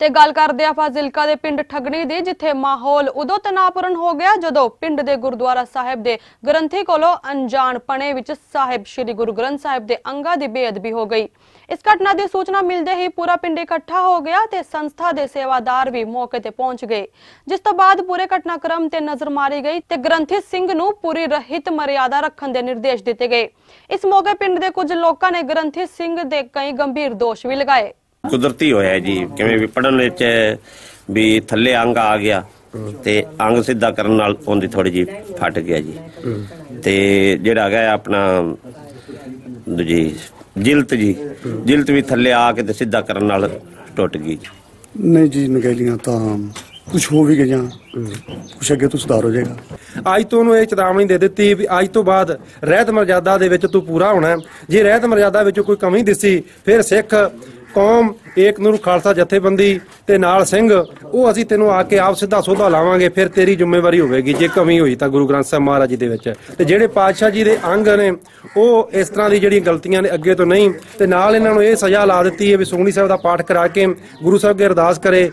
ਤੇ ਗੱਲ ਕਰਦੇ ਆ ਫਾਜ਼ਿਲਕਾ ਦੇ ਪਿੰਡ ਠਗਣੀ ਦੀ, ਜਿੱਥੇ ਮਾਹੌਲ ਉਦੋਂ ਤਣਾਅਪੂਰਨ ਹੋ ਗਿਆ ਜਦੋਂ ਪਿੰਡ ਦੇ ਗੁਰਦੁਆਰਾ ਸਾਹਿਬ ਦੇ ਗ੍ਰੰਥੀ ਕੋਲੋਂ ਅਣਜਾਣ ਪਣੇ ਵਿੱਚ ਸਾਹਿਬ ਸ੍ਰੀ ਗੁਰੂ ਗ੍ਰੰਥ ਸਾਹਿਬ ਦੇ ਅੰਗਾਂ ਦੀ ਬੇਅਦਬੀ ਹੋ ਗਈ। ਇਸ ਘਟਨਾ ਦੀ ਸੂਚਨਾ ਮਿਲਦੇ ਹੀ ਪੂਰਾ ਪਿੰਡ ਇਕੱਠਾ ਹੋ ਗਿਆ ਤੇ ਸੰਸਥਾ ਦੇ ਸੇਵਾਦਾਰ ਵੀ ਮੌਕੇ ਤੇ ਪਹੁੰਚ ਗਏ। ਜਿਸ ਤੋਂ ਬਾਅਦ ਪੂਰੇ ਘਟਨਾਕ੍ਰਮ ਤੇ ਨਜ਼ਰ ਮਾਰੀ ਗਈ ਤੇ ਗ੍ਰੰਥੀ ਸਿੰਘ ਨੂੰ ਪੂਰੀ ਰਹਿਤ ਮਰਿਆਦਾ ਰੱਖਣ ਦੇ ਨਿਰਦੇਸ਼ ਦਿੱਤੇ ਗਏ। ਇਸ ਮੌਕੇ ਪਿੰਡ ਦੇ ਕੁਝ ਲੋਕਾਂ ਨੇ ਗ੍ਰੰਥੀ ਸਿੰਘ ਦੇ ਕਈ ਗੰਭੀਰ ਦੋਸ਼ ਵੀ ਲਗਾਏ। ਕੁਦਰਤੀ ਹੋਇਆ ਜੀ। ਕਿਵੇਂ ਵੀ ਪੜਨ ਵਿੱਚ ਵੀ ਥੱਲੇ ਅੰਗ ਆ ਗਿਆ ਤੇ ਅੰਗ ਸਿੱਧਾ ਕਰਨ ਨਾਲ ਉਹਦੀ ਥੋੜੀ ਜੀ ਫਟ ਗਿਆ ਜੀ। ਤੇ ਜਿਹੜਾ ਹੈਗਾ ਆਪਣਾ ਦੂਜੀ ਜਿਲਤ ਜੀ। ਜਿਲਤ ਵੀ ਥੱਲੇ ਆ ਕੇ ਤੇ ਸਿੱਧਾ ਕਰਨ ਨਾਲ ਟੁੱਟ ਗਈ ਜੀ। ਨਹੀਂ ਜੀ ਨਗੈਲੀਆਂ ਤਾਂ ਕੁਝ ਹੋ ਵੀ ਗਈਆਂ। ਕੁਛ ਅੱਗੇ ਤੋਂ ਸੁਧਾਰ ਹੋ ਜਾਏਗਾ। ਅੱਜ ਤੋਂ ਉਹਨੂੰ ਇਹ ਚੇਤਾਵਨੀ ਦੇ ਦਿੱਤੀ ਵੀ ਅੱਜ ਤੋਂ ਬਾਅਦ ਰਹਿਤ ਮਰਜ਼ਾਦਾ ਦੇ ਵਿੱਚ ਤੂੰ ਪੂਰਾ ਹੋਣਾ। ਜੇ ਰਹਿਤ ਮਰਜ਼ਾਦਾ ਵਿੱਚ ਕੋਈ ਕਮੀ ਦਿਸੀ ਫਿਰ ਸਿੱਖ ਕੌਮ, ਏਕ ਨੂਰ ਖਾਲਸਾ ਜਥੇਬੰਦੀ ਤੇ ਨਾਲ ਸਿੰਘ, ਉਹ ਅਸੀਂ ਤੈਨੂੰ ਆ ਕੇ ਆਪ ਸਿੱਧਾ ਸੋਧਾ ਲਾਵਾਂਗੇ, ਫਿਰ ਤੇਰੀ ਜ਼ਿੰਮੇਵਾਰੀ ਹੋਵੇਗੀ, ਜੇ ਕਮੀ ਹੋਈ ਤਾਂ ਗੁਰੂ ਗ੍ਰੰਥ ਸਾਹਿਬ ਮਹਾਰਾਜ ਜੀ ਦੇ ਵਿੱਚ। ਤੇ ਜਿਹੜੇ ਪਾਤਸ਼ਾਹ ਜੀ ਦੇ ਅੰਗ ਨੇ, ਉਹ ਇਸ ਤਰ੍ਹਾਂ ਦੀ ਜਿਹੜੀਆਂ ਗਲਤੀਆਂ ਨੇ ਅੱਗੇ ਤੋਂ ਨਹੀਂ, ਤੇ ਨਾਲ ਇਹਨਾਂ ਨੂੰ ਇਹ ਸਜ਼ਾ ਲਾ ਦਿੱਤੀ ਹੈ ਵੀ ਸੁਖਮਨੀ ਸਾਹਿਬ ਦਾ ਪਾਠ ਕਰਾ ਕੇ ਗੁਰੂ ਸਾਹਿਬ ਅੱਗੇ ਅਰਦਾਸ ਕਰੇ।